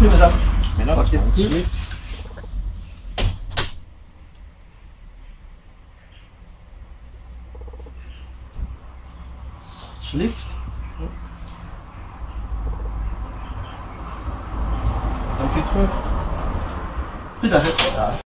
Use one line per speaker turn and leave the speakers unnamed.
Männer.
Männer, was geht?
Schlift. Dann geht's mit. Bitte. Herr.